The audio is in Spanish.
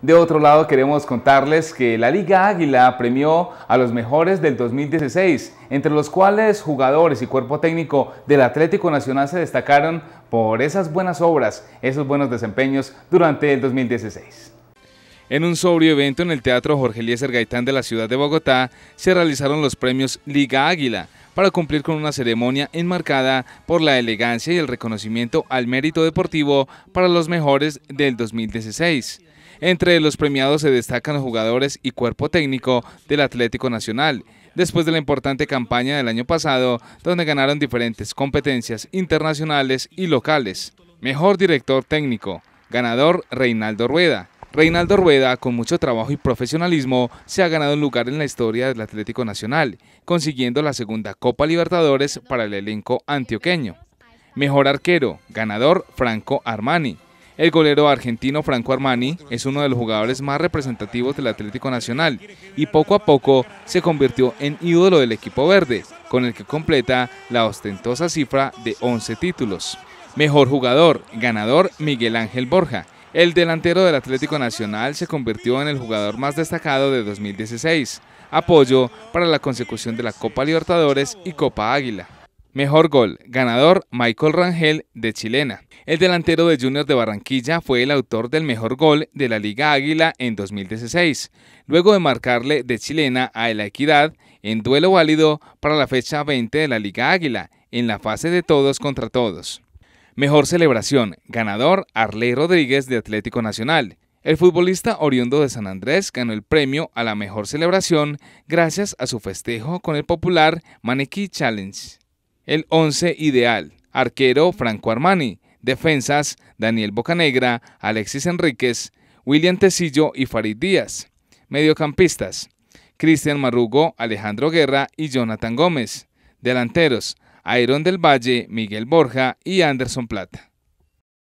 De otro lado, queremos contarles que la Liga Águila premió a los mejores del 2016, entre los cuales jugadores y cuerpo técnico del Atlético Nacional se destacaron por esas buenas obras, esos buenos desempeños durante el 2016. En un sobrio evento en el Teatro Jorge Eliezer Gaitán de la ciudad de Bogotá, se realizaron los premios Liga Águila, para cumplir con una ceremonia enmarcada por la elegancia y el reconocimiento al mérito deportivo para los mejores del 2016. Entre los premiados se destacan los jugadores y cuerpo técnico del Atlético Nacional, después de la importante campaña del año pasado, donde ganaron diferentes competencias internacionales y locales. Mejor director técnico, ganador Reinaldo Rueda. Reinaldo Rueda, con mucho trabajo y profesionalismo, se ha ganado un lugar en la historia del Atlético Nacional, consiguiendo la segunda Copa Libertadores para el elenco antioqueño. Mejor arquero, ganador Franco Armani. El golero argentino Franco Armani es uno de los jugadores más representativos del Atlético Nacional y poco a poco se convirtió en ídolo del equipo verde, con el que completa la ostentosa cifra de 11 títulos. Mejor jugador, ganador Miguel Ángel Borja. El delantero del Atlético Nacional se convirtió en el jugador más destacado de 2016. Apoyo para la consecución de la Copa Libertadores y Copa Águila. Mejor gol, ganador Michael Rangel de Chilena. El delantero de Junior de Barranquilla fue el autor del mejor gol de la Liga Águila en 2016, luego de marcarle de Chilena a La Equidad en duelo válido para la fecha 20 de la Liga Águila, en la fase de todos contra todos. Mejor celebración, ganador Arley Rodríguez de Atlético Nacional. El futbolista oriundo de San Andrés ganó el premio a la mejor celebración gracias a su festejo con el popular Maneki Challenge. El 11 ideal, arquero Franco Armani, defensas Daniel Bocanegra, Alexis Enríquez, William Tecillo y Farid Díaz. Mediocampistas, Cristian Marrugo, Alejandro Guerra y Jonathan Gómez. Delanteros, Iron del Valle, Miguel Borja y Anderson Plata.